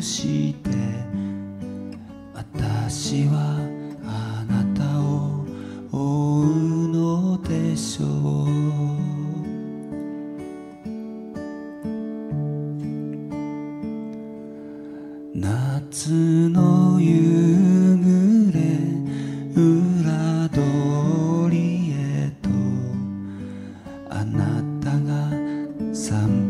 して私はあなたを追うのでしょう。夏の夕暮れ裏通りへとあなたが散歩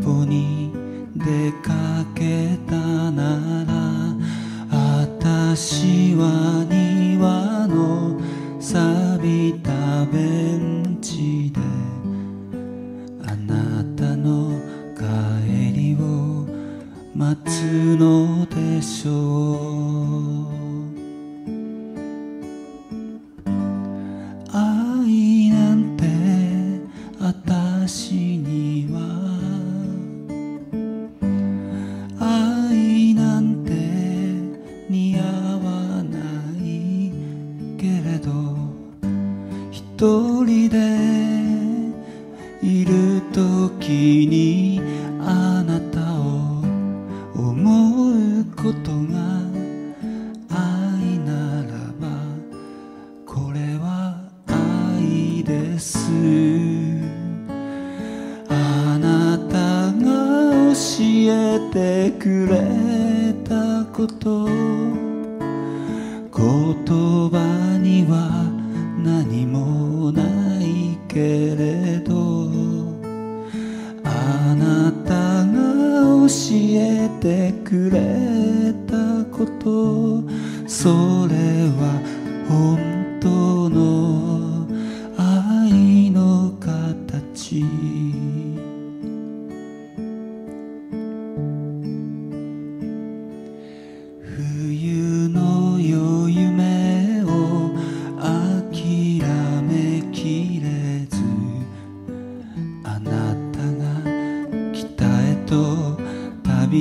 時にあなたを思うことが愛ならばこれは愛です。あなたが教えてくれたこと。言葉には何もないけれど。教えてくれたこと。それは本当の愛の形。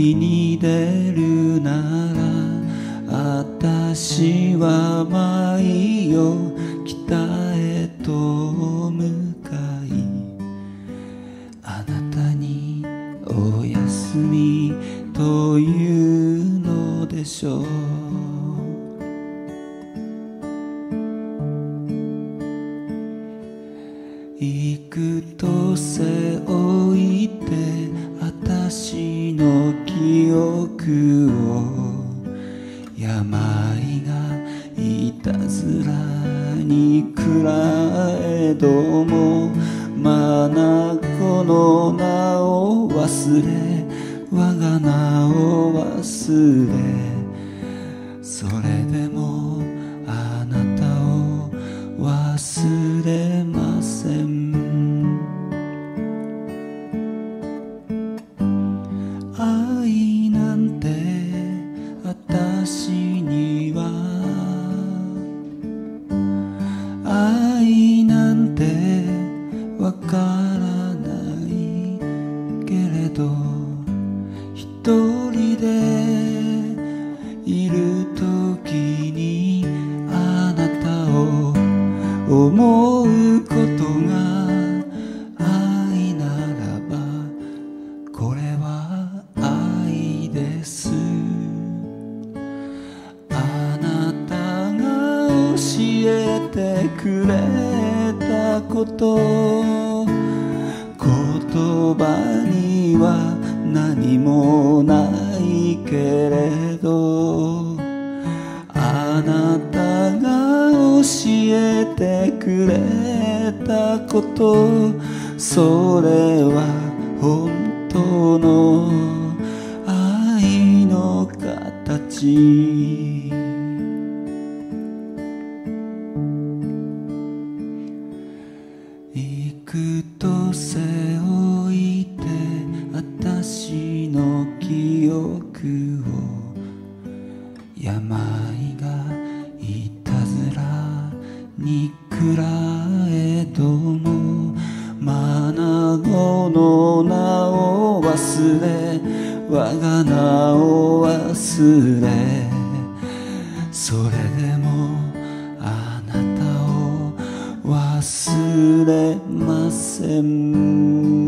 旅に出るなら私は毎夜北へと向かいあなたにおやすみというのでしょう記憶を病がいたずらにくらえども眼の名を忘れ我が名を忘れ。それでもあなたを忘れません。と言葉には何もないけれどあなたが教えてくれたことそれは本当の愛の形。病がいたずらにくらえどもマナゴの名を忘れ我が名を忘れそれでもあなたを忘れません。